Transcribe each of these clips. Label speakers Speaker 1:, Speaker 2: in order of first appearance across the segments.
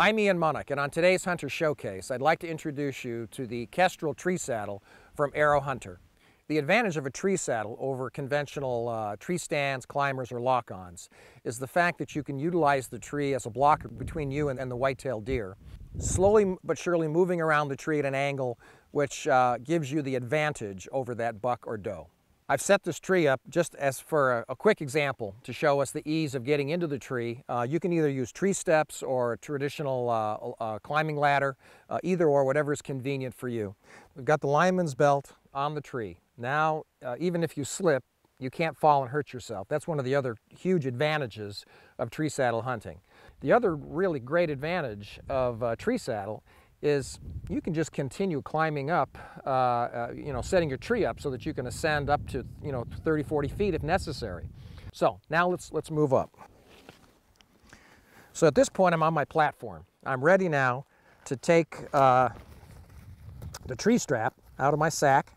Speaker 1: I'm Ian Munnoch, and on today's Hunter Showcase, I'd like to introduce you to the Kestrel tree saddle from Aerohunter. The advantage of a tree saddle over conventional uh, tree stands, climbers, or lock-ons is the fact that you can utilize the tree as a blocker between you and, and the white-tailed deer, slowly but surely moving around the tree at an angle which uh, gives you the advantage over that buck or doe. I've set this tree up just as for a, a, quick example to show us the ease of getting into the tree. Uh, you can either use tree steps or a traditional uh, climbing ladder, uh, either or whatever is convenient for you. We've got the lineman's belt on the tree. Now, uh, even if you slip, you can't fall and hurt yourself. That's one of the other huge advantages of tree saddle hunting. The other really great advantage of uh, tree saddle is you can just continue climbing up, uh, uh, you know, setting your tree up so that you can ascend up to, you know, 30, 40 feet if necessary. So now let's, let's move up. So at this point, I'm on my platform. I'm ready now to take uh, the tree strap out of my sack.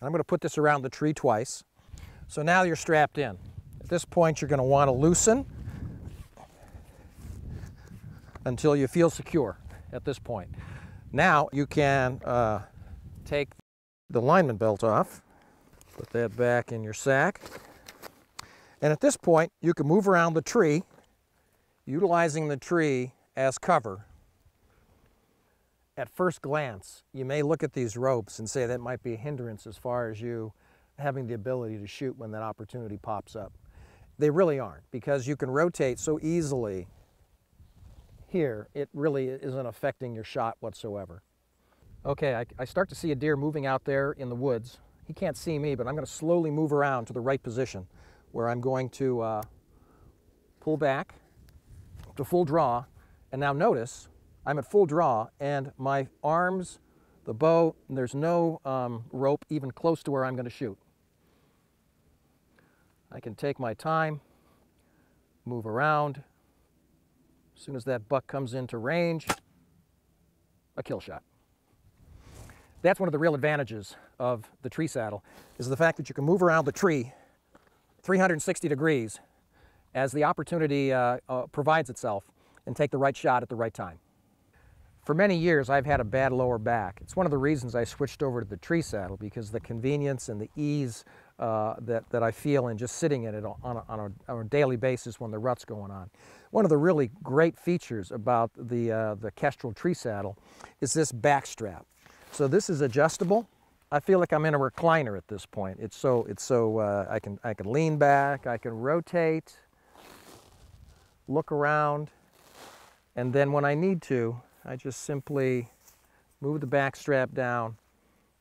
Speaker 1: I'm going to put this around the tree twice. So now you're strapped in. At this point, you're going to want to loosen until you feel secure at this point. Now you can uh, take the lineman belt off, put that back in your sack, and at this point you can move around the tree utilizing the tree as cover. At first glance, you may look at these ropes and say that might be a hindrance as far as you having the ability to shoot when that opportunity pops up. They really aren't because you can rotate so easily here, it really isn't affecting your shot whatsoever. Okay, I, I, start to see a deer moving out there in the woods. He can't see me, but I'm going to slowly move around to the right position where I'm going to uh, pull back to full draw. And now notice I'm at full draw and my arms, the bow, there's no um, rope even close to where I'm going to shoot. I can take my time, move around, as soon as that buck comes into range, a kill shot. That's one of the real advantages of the tree saddle, is the fact that you can move around the tree 360 degrees as the opportunity uh, uh, provides itself and take the right shot at the right time. For many years, I've had a bad lower back. It's one of the reasons I switched over to the tree saddle because the convenience and the ease uh, that, that I feel in just sitting in it on a, on, a, on a, daily basis when the rut's going on. One of the really great features about the, uh, the Kestrel tree saddle is this back strap. So this is adjustable. I feel like I'm in a recliner at this point. It's so, it's so uh, I, can, I can lean back, I can rotate, look around, and then when I need to, I just simply move the back strap down,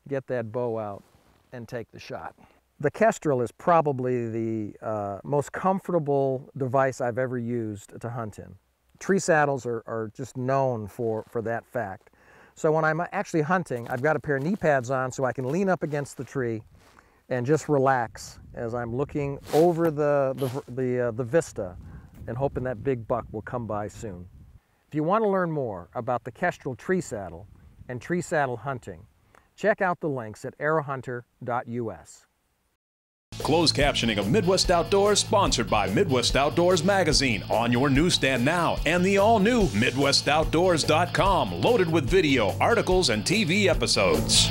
Speaker 1: get that bow out, and take the shot. The Kestrel is probably the uh, most comfortable device I've ever used to hunt in. Tree saddles are, are just known for, for that fact. So when I'm actually hunting, I've got a pair of knee pads on so I can lean up against the tree and just relax as I'm looking over the, the, the, uh, the vista and hoping that big buck will come by soon. If you want to learn more about the Kestrel tree saddle and tree saddle hunting, check out the links at aerohunter.us.
Speaker 2: Closed captioning of Midwest Outdoors, sponsored by Midwest Outdoors Magazine, on your newsstand now, and the all new MidwestOutdoors.com, loaded with video, articles, and TV episodes.